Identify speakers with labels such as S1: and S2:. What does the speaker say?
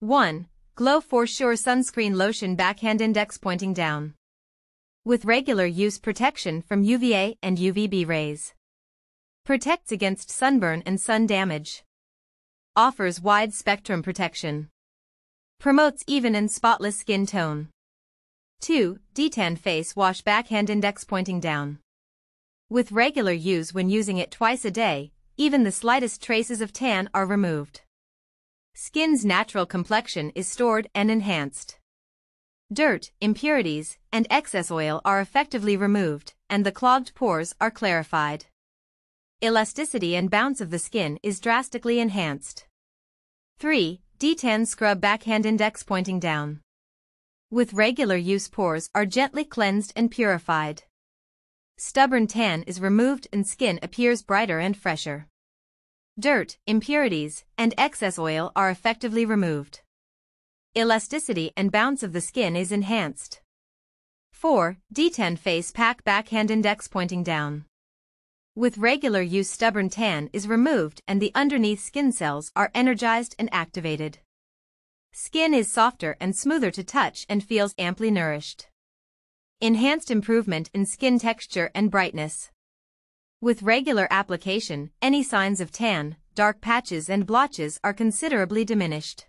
S1: 1. Glow For Sure Sunscreen Lotion Backhand Index Pointing Down. With regular use protection from UVA and UVB rays. Protects against sunburn and sun damage. Offers wide spectrum protection. Promotes even and spotless skin tone. 2. Detan Face Wash Backhand Index Pointing Down. With regular use when using it twice a day, even the slightest traces of tan are removed. Skin's natural complexion is stored and enhanced. Dirt, impurities, and excess oil are effectively removed, and the clogged pores are clarified. Elasticity and bounce of the skin is drastically enhanced. 3. Detan Scrub Backhand Index Pointing Down. With regular use pores are gently cleansed and purified. Stubborn tan is removed and skin appears brighter and fresher. Dirt, impurities, and excess oil are effectively removed. Elasticity and bounce of the skin is enhanced. 4. D-Tan Face Pack Backhand Index Pointing Down. With regular use stubborn tan is removed and the underneath skin cells are energized and activated. Skin is softer and smoother to touch and feels amply nourished. Enhanced improvement in skin texture and brightness. With regular application, any signs of tan, dark patches and blotches are considerably diminished.